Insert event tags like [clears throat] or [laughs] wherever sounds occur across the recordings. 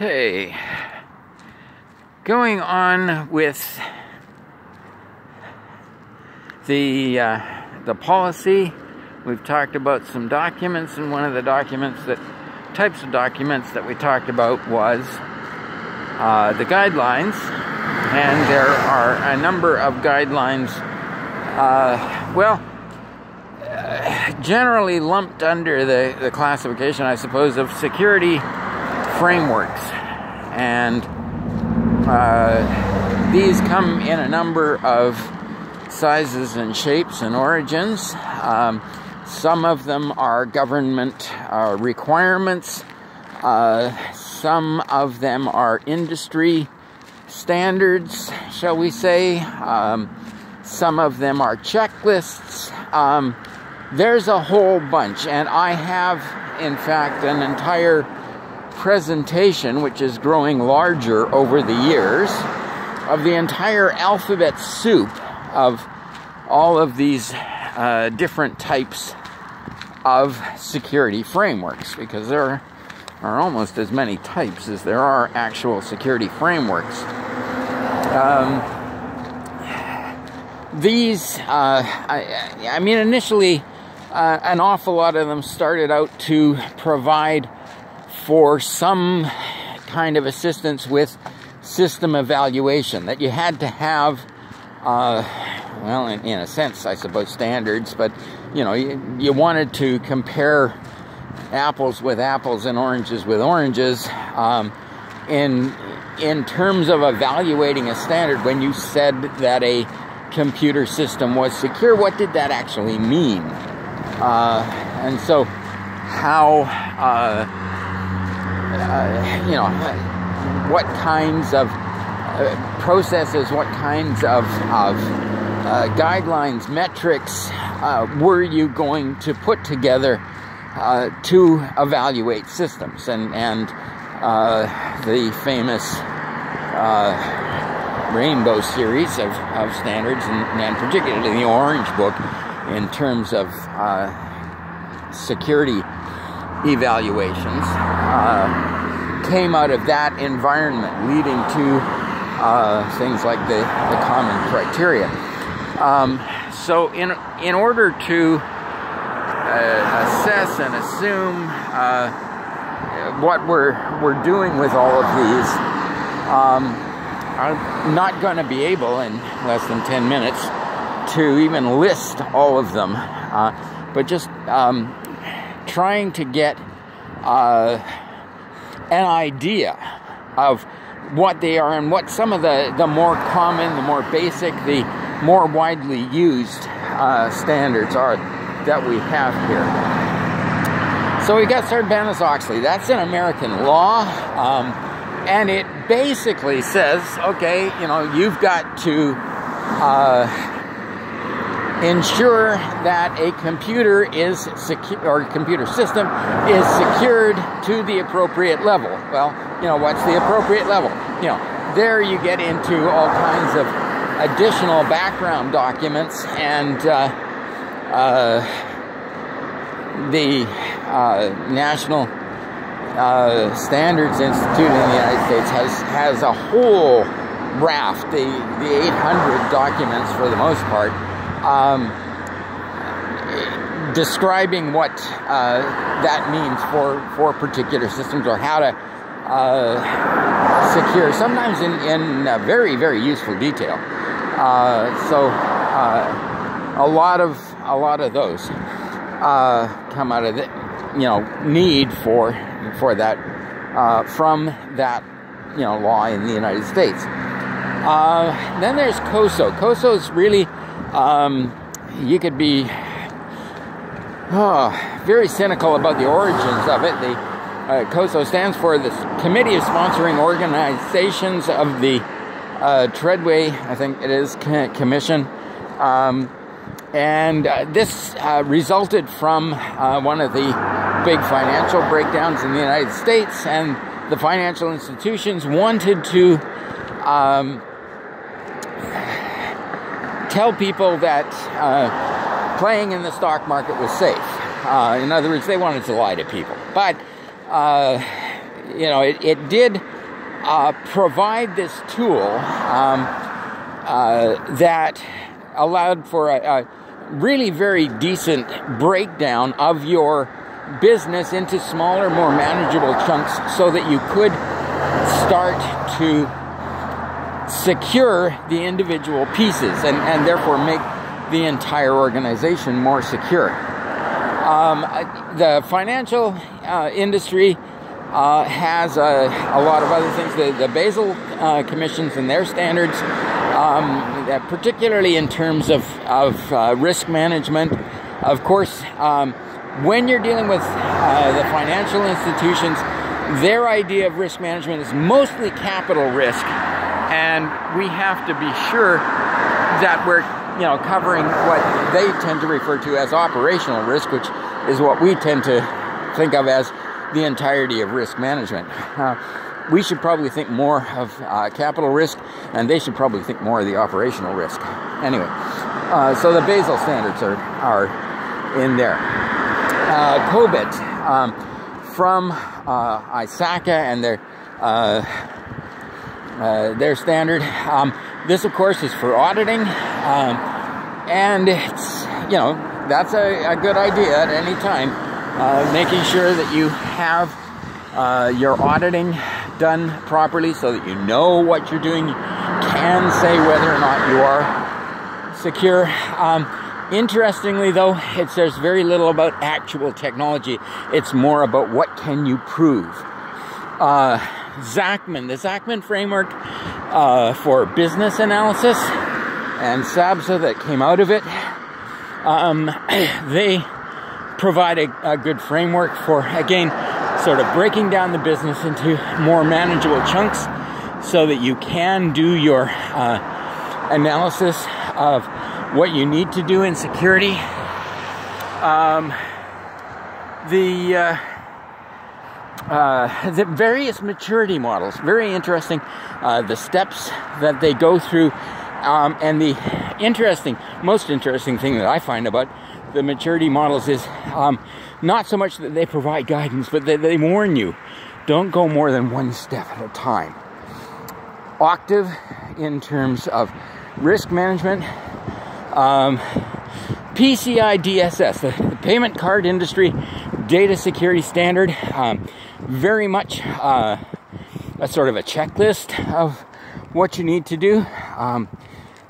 Okay. Going on with the uh, the policy, we've talked about some documents, and one of the documents that types of documents that we talked about was uh, the guidelines, and there are a number of guidelines. Uh, well, generally lumped under the, the classification, I suppose, of security frameworks. And uh, these come in a number of sizes and shapes and origins. Um, some of them are government uh, requirements. Uh, some of them are industry standards, shall we say. Um, some of them are checklists. Um, there's a whole bunch, and I have, in fact, an entire presentation, which is growing larger over the years, of the entire alphabet soup of all of these uh, different types of security frameworks, because there are almost as many types as there are actual security frameworks. Um, these, uh, I, I mean, initially, uh, an awful lot of them started out to provide for some kind of assistance with system evaluation, that you had to have, uh, well, in, in, a sense, I suppose, standards, but you know, you, you, wanted to compare apples with apples and oranges with oranges. Um, in in terms of evaluating a standard, when you said that a computer system was secure, what did that actually mean? Uh, and so, how, uh, uh, you know, what kinds of uh, processes, what kinds of, of uh, guidelines, metrics uh, were you going to put together to evaluate systems? And, and the famous rainbow series of, of standards, and, and particularly the Orange Book, in terms of uh, security evaluations uh, came out of that environment, leading to uh, things like the, the common criteria. Um, so, in, in order to uh, assess and assume uh, what we're, we're doing with all of these, um, I'm not going to be able in less than 10 minutes to even list all of them, uh, but just um, trying to get uh, an idea of what they are and what some of the, the more common, the more basic, the more widely used uh, standards are that we have here. So we got Sarbanes-Oxley. That's an American law. Um, and it basically says, okay, you know, you've got to uh, ensure that a computer is secure or computer system is secured to the appropriate level. Well, you know, what's the appropriate level? You know, there you get into all kinds of additional background documents and uh, uh, the uh, National uh, Standards Institute in the United States has has a whole raft, the, the 800 documents for the most part, um, describing what uh, that means for, for particular systems or how to uh, secure, sometimes in, in very, very useful detail. Uh, so uh, a lot of a lot of those uh, come out of the you know need for for that uh, from that you know law in the United States. then there's COSO. COSO is really um, you could be oh, very cynical about the origins of it. The uh, COSO stands for the Committee of Sponsoring Organizations of the uh, Treadway, I think it is, Commission. Um, and uh, this uh, resulted from uh, one of the big financial breakdowns in the United States, and the financial institutions wanted to um, tell people that uh, playing in the stock market was safe. Uh, in other words, they wanted to lie to people. But uh, you know, it, it did uh, provide this tool um, uh, that allowed for a, a, really very decent breakdown of your business into smaller, more manageable chunks so that you could start to secure the individual pieces and, and therefore make the entire organization more secure. Um, the financial uh, industry uh, has a, a, lot of other things. The, the Basel uh, commissions and their standards, um, particularly in terms of, of uh, risk management. Of course, um, when you're dealing with uh, the financial institutions, their idea of risk management is mostly capital risk, and we have to be sure that we're you know covering what they tend to refer to as operational risk, which is what we tend to think of as the entirety of risk management. Uh, we should probably think more of uh, capital risk, and they should probably think more of the operational risk. Anyway, uh, so the Basel standards are, are in there. Uh, COBIT um, from uh, ISACA and their uh, their standard. Um, this, of course, is for auditing, um, and it's you know that's a, a good idea at any time uh, making sure that you have uh, your auditing done properly so that you know what you're doing. You can say whether or not you are secure. Um, interestingly, though, it says very little about actual technology. It's more about what can you prove. Uh, Zachman, the Zachman framework uh, for business analysis, and SABSA that came out of it, um, [clears throat] they provide a, a good framework for, again, sort of breaking down the business into more manageable chunks so that you can do your uh, analysis of what you need to do in security. Um, the uh, uh, [laughs] the various maturity models, very interesting. Uh, the steps that they go through, um, and the interesting, most interesting thing that I find about the maturity models is um, not so much that they provide guidance, but that they warn you don't go more than one step at a time. Octave, in terms of risk management, um, PCI DSS, the, the, payment card industry data security standard, um, very much uh, a sort of a checklist of what you need to do. Um,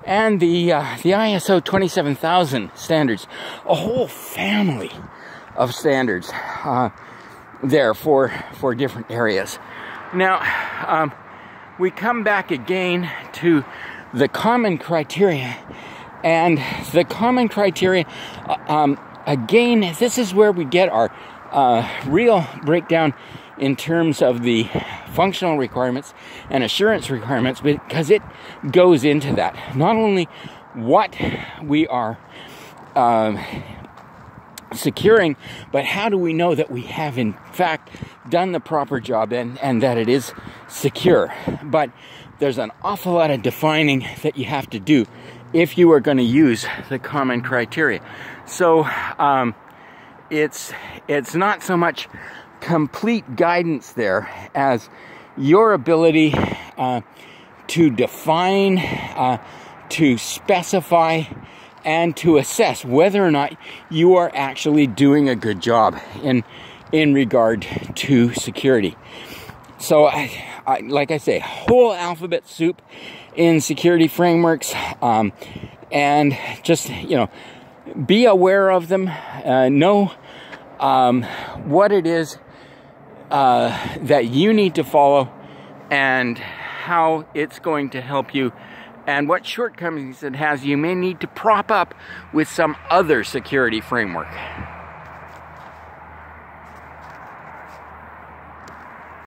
and the uh, the ISO 27000 standards, a whole family of standards uh, there for for different areas. Now, um, we come back again to the common criteria, and the common criteria. Uh, um, again, this is where we get our uh, real breakdown in terms of the functional requirements and assurance requirements because it goes into that. Not only what we are um, securing, but how do we know that we have in fact done the proper job and, and that it is secure? But there's an awful lot of defining that you have to do if you are going to use the common criteria. So um, it's it's not so much complete guidance there as your ability uh, to define, uh, to specify, and to assess whether or not you are actually doing a good job in in regard to security. So, I, I, like I say, whole alphabet soup in security frameworks, um, and just you know, be aware of them. Uh, know um, what it is uh, that you need to follow and how it's going to help you and what shortcomings it has you may need to prop up with some other security framework.